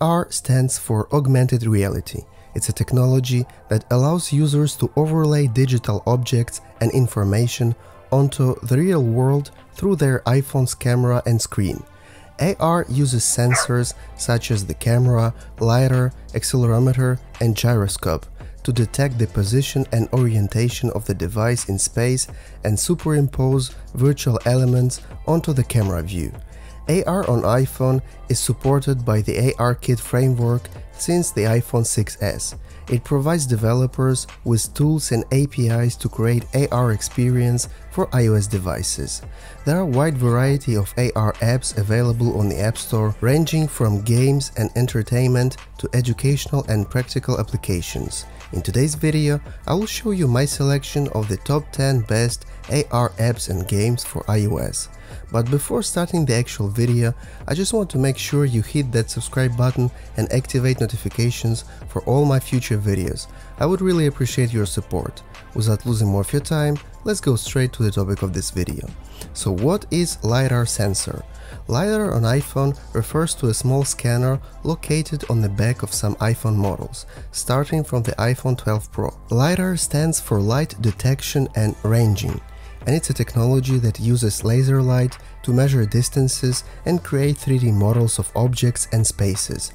AR stands for Augmented Reality. It's a technology that allows users to overlay digital objects and information onto the real world through their iPhone's camera and screen. AR uses sensors such as the camera, LiDAR, accelerometer, and gyroscope to detect the position and orientation of the device in space and superimpose virtual elements onto the camera view. AR on iPhone is supported by the ARKit framework since the iPhone 6s. It provides developers with tools and APIs to create AR experience for iOS devices. There are a wide variety of AR apps available on the App Store ranging from games and entertainment to educational and practical applications. In today's video, I will show you my selection of the top 10 best AR apps and games for iOS. But before starting the actual video, I just want to make sure you hit that subscribe button and activate notifications for all my future videos. I would really appreciate your support. Without losing more of your time, let's go straight to the topic of this video. So what is LiDAR sensor? LiDAR on iPhone refers to a small scanner located on the back of some iPhone models, starting from the iPhone 12 Pro. LiDAR stands for Light Detection and Ranging and it's a technology that uses laser light to measure distances and create 3D models of objects and spaces.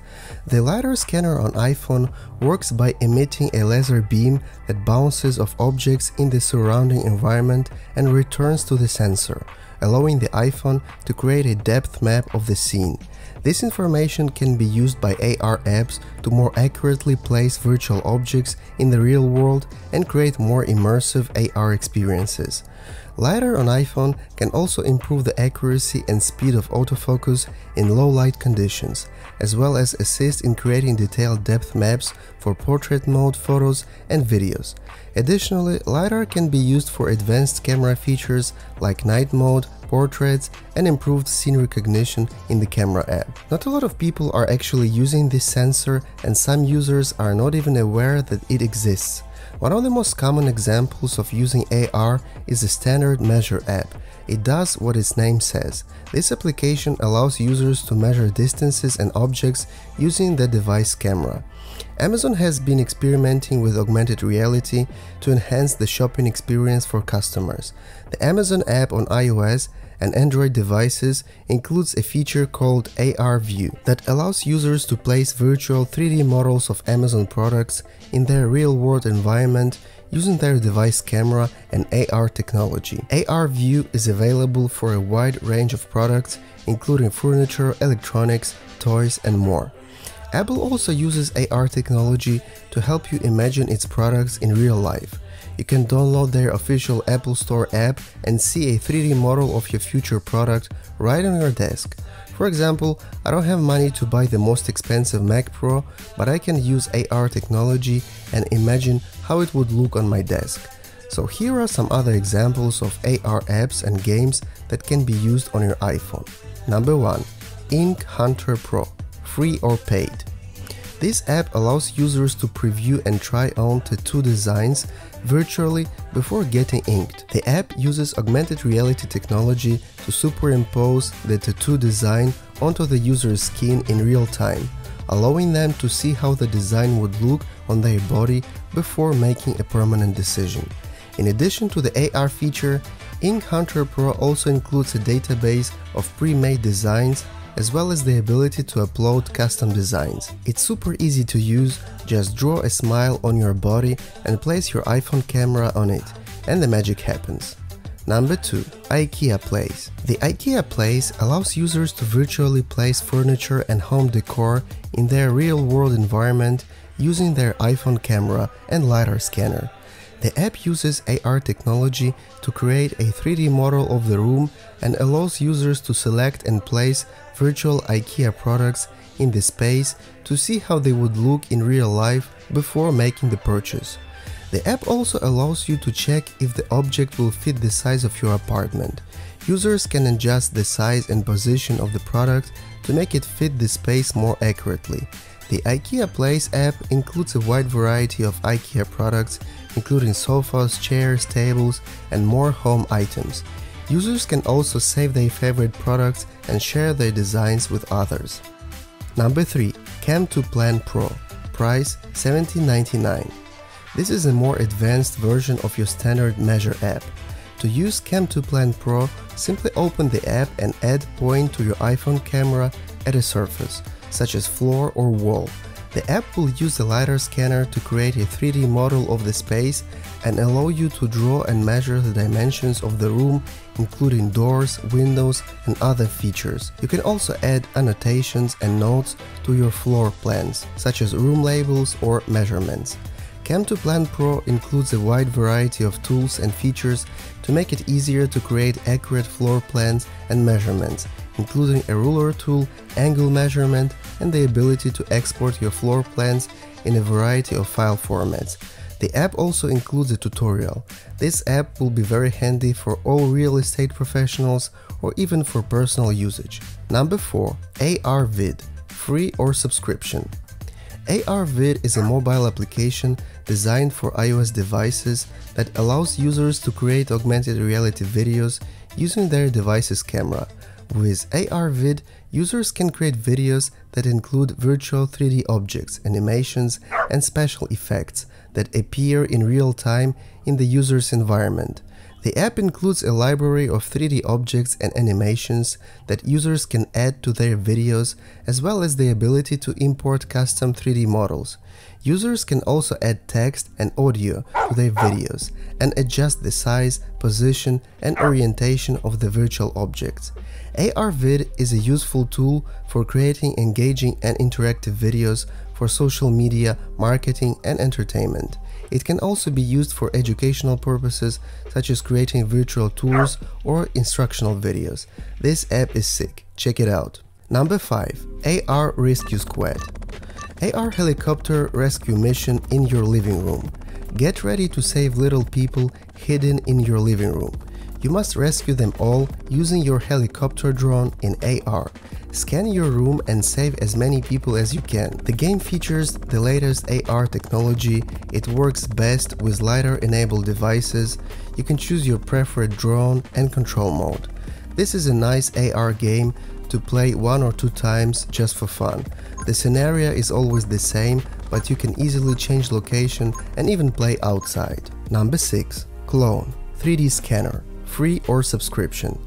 The LiDAR scanner on iPhone works by emitting a laser beam that bounces off objects in the surrounding environment and returns to the sensor, allowing the iPhone to create a depth map of the scene. This information can be used by AR apps to more accurately place virtual objects in the real world and create more immersive AR experiences. LiDAR on iPhone can also improve the accuracy and speed of autofocus in low light conditions, as well as assist in creating detailed depth maps for portrait mode photos and videos. Additionally, LiDAR can be used for advanced camera features like night mode, portraits, and improved scene recognition in the camera app. Not a lot of people are actually using this sensor and some users are not even aware that it exists. One of the most common examples of using AR is the Standard Measure app. It does what its name says. This application allows users to measure distances and objects using the device camera. Amazon has been experimenting with augmented reality to enhance the shopping experience for customers. The Amazon app on iOS and Android devices includes a feature called AR View that allows users to place virtual 3D models of Amazon products in their real-world environment using their device camera and AR technology. AR View is available for a wide range of products including furniture, electronics, toys and more. Apple also uses AR technology to help you imagine its products in real life you can download their official Apple Store app and see a 3D model of your future product right on your desk. For example, I don't have money to buy the most expensive Mac Pro, but I can use AR technology and imagine how it would look on my desk. So here are some other examples of AR apps and games that can be used on your iPhone. Number 1. InkHunter Pro, free or paid. This app allows users to preview and try on tattoo designs virtually before getting inked. The app uses augmented reality technology to superimpose the tattoo design onto the user's skin in real time, allowing them to see how the design would look on their body before making a permanent decision. In addition to the AR feature, InkHunter Pro also includes a database of pre-made designs as well as the ability to upload custom designs. It's super easy to use, just draw a smile on your body and place your iPhone camera on it, and the magic happens. Number 2. IKEA Place The IKEA Place allows users to virtually place furniture and home decor in their real-world environment using their iPhone camera and LiDAR scanner. The app uses AR technology to create a 3D model of the room and allows users to select and place virtual IKEA products in the space to see how they would look in real life before making the purchase. The app also allows you to check if the object will fit the size of your apartment. Users can adjust the size and position of the product to make it fit the space more accurately. The IKEA Place app includes a wide variety of IKEA products including sofas, chairs, tables, and more home items. Users can also save their favorite products and share their designs with others. Number 3. CamToPlan Pro, price $17.99. This is a more advanced version of your standard Measure app. To use CamToPlan Pro, simply open the app and add point to your iPhone camera at a surface, such as floor or wall. The app will use the LiDAR scanner to create a 3D model of the space and allow you to draw and measure the dimensions of the room including doors, windows and other features. You can also add annotations and notes to your floor plans, such as room labels or measurements. CamToPlan Pro includes a wide variety of tools and features to make it easier to create accurate floor plans and measurements, including a ruler tool, angle measurement, and the ability to export your floor plans in a variety of file formats. The app also includes a tutorial. This app will be very handy for all real estate professionals or even for personal usage. Number 4. ARVid Free or subscription ARVid is a mobile application designed for iOS devices that allows users to create augmented reality videos using their device's camera. With ARVid, users can create videos that include virtual 3D objects, animations, and special effects that appear in real time in the user's environment. The app includes a library of 3D objects and animations that users can add to their videos, as well as the ability to import custom 3D models. Users can also add text and audio to their videos and adjust the size, position, and orientation of the virtual objects. ARVid is a useful tool for creating engaging and interactive videos for social media, marketing, and entertainment. It can also be used for educational purposes such as creating virtual tours or instructional videos. This app is sick, check it out. Number 5. AR Rescue Squad AR Helicopter Rescue Mission in your living room. Get ready to save little people hidden in your living room. You must rescue them all using your helicopter drone in AR. Scan your room and save as many people as you can. The game features the latest AR technology, it works best with LiDAR-enabled devices, you can choose your preferred drone and control mode. This is a nice AR game to play one or two times just for fun. The scenario is always the same, but you can easily change location and even play outside. Number 6. Qlone 3D Scanner free or subscription.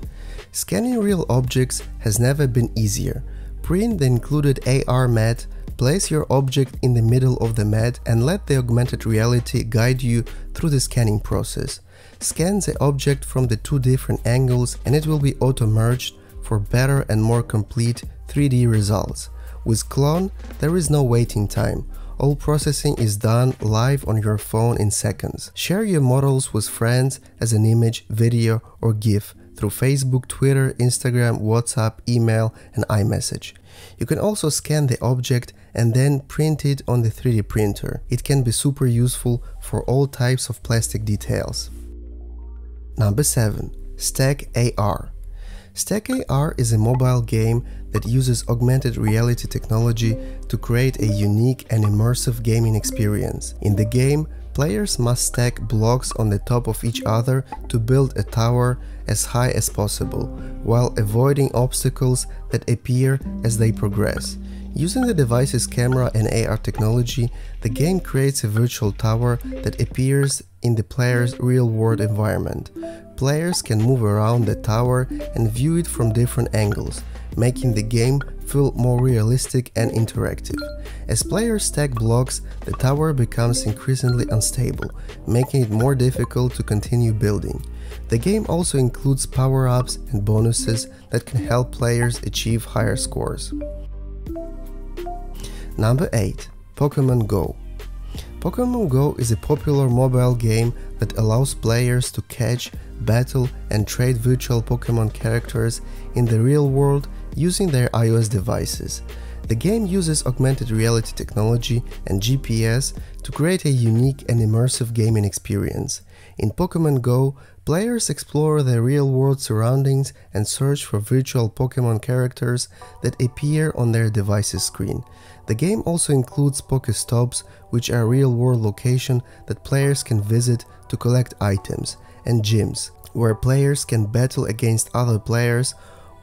Scanning real objects has never been easier. Print the included AR mat, place your object in the middle of the mat and let the augmented reality guide you through the scanning process. Scan the object from the two different angles and it will be auto-merged for better and more complete 3D results. With Qlone, there is no waiting time. All processing is done live on your phone in seconds. Share your models with friends as an image, video or GIF through Facebook, Twitter, Instagram, WhatsApp, email and iMessage. You can also scan the object and then print it on the 3D printer. It can be super useful for all types of plastic details. Number 7. Stack AR Stack AR is a mobile game that uses augmented reality technology to create a unique and immersive gaming experience. In the game, players must stack blocks on the top of each other to build a tower as high as possible, while avoiding obstacles that appear as they progress. Using the device's camera and AR technology, the game creates a virtual tower that appears in the player's real-world environment. Players can move around the tower and view it from different angles, making the game feel more realistic and interactive. As players stack blocks, the tower becomes increasingly unstable, making it more difficult to continue building. The game also includes power-ups and bonuses that can help players achieve higher scores. Number 8. Pokemon Go Pokemon Go is a popular mobile game that allows players to catch, battle and trade virtual Pokemon characters in the real world using their iOS devices. The game uses augmented reality technology and GPS to create a unique and immersive gaming experience. In Pokemon Go, players explore their real-world surroundings and search for virtual Pokemon characters that appear on their device's screen. The game also includes Pokestops, which are real-world locations that players can visit to collect items, and gyms, where players can battle against other players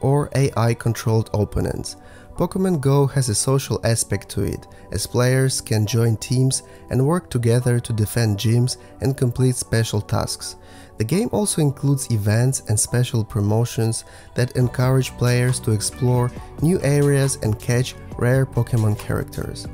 or AI-controlled opponents. Pokemon Go has a social aspect to it, as players can join teams and work together to defend gyms and complete special tasks. The game also includes events and special promotions that encourage players to explore new areas and catch rare Pokemon characters.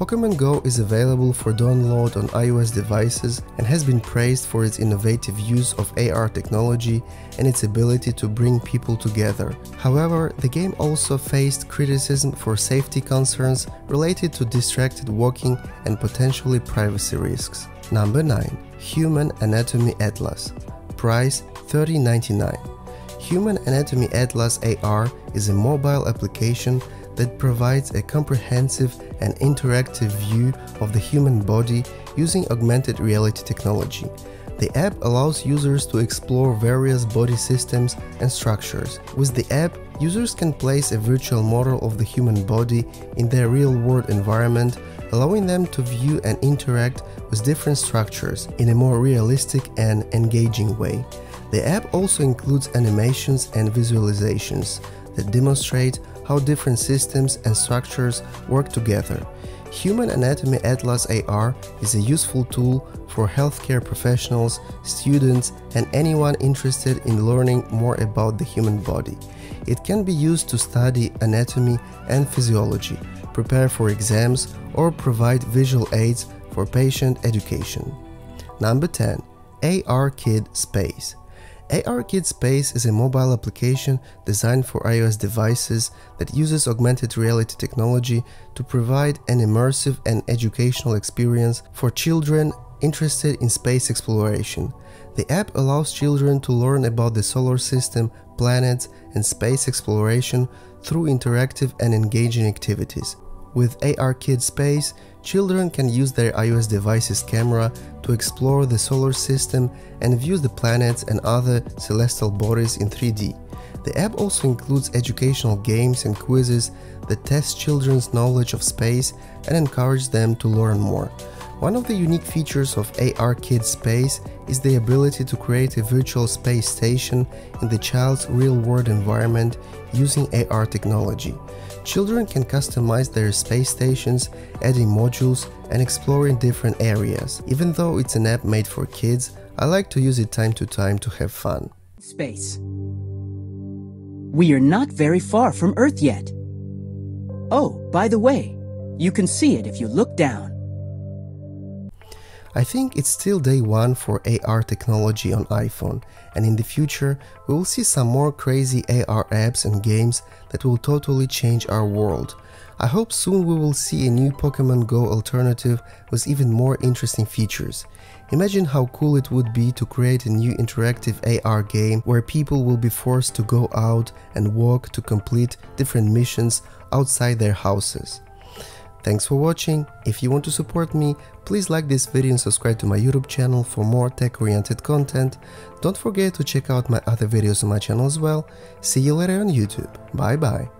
Pokemon Go is available for download on iOS devices and has been praised for its innovative use of AR technology and its ability to bring people together. However, the game also faced criticism for safety concerns related to distracted walking and potentially privacy risks. Number 9. Human Anatomy Atlas Price $30.99 Human Anatomy Atlas AR is a mobile application that provides a comprehensive and interactive view of the human body using augmented reality technology. The app allows users to explore various body systems and structures. With the app, users can place a virtual model of the human body in their real-world environment, allowing them to view and interact with different structures in a more realistic and engaging way. The app also includes animations and visualizations that demonstrate how different systems and structures work together. Human Anatomy Atlas AR is a useful tool for healthcare professionals, students, and anyone interested in learning more about the human body. It can be used to study anatomy and physiology, prepare for exams, or provide visual aids for patient education. Number 10. AR Kid Space AR Kid Space is a mobile application designed for iOS devices that uses augmented reality technology to provide an immersive and educational experience for children interested in space exploration. The app allows children to learn about the solar system, planets, and space exploration through interactive and engaging activities. With AR Kid Space, children can use their iOS device's camera to explore the solar system and view the planets and other celestial bodies in 3D. The app also includes educational games and quizzes that test children's knowledge of space and encourage them to learn more. One of the unique features of AR Kids Space is the ability to create a virtual space station in the child's real-world environment using AR technology. Children can customize their space stations, adding modules and exploring different areas. Even though it's an app made for kids, I like to use it time to time to have fun. Space. We are not very far from Earth yet. Oh, by the way, you can see it if you look down. I think it's still day one for AR technology on iPhone, and in the future we will see some more crazy AR apps and games that will totally change our world. I hope soon we will see a new Pokemon Go alternative with even more interesting features. Imagine how cool it would be to create a new interactive AR game where people will be forced to go out and walk to complete different missions outside their houses. Thanks for watching. If you want to support me, please like this video and subscribe to my YouTube channel for more tech-oriented content. Don't forget to check out my other videos on my channel as well. See you later on YouTube. Bye bye.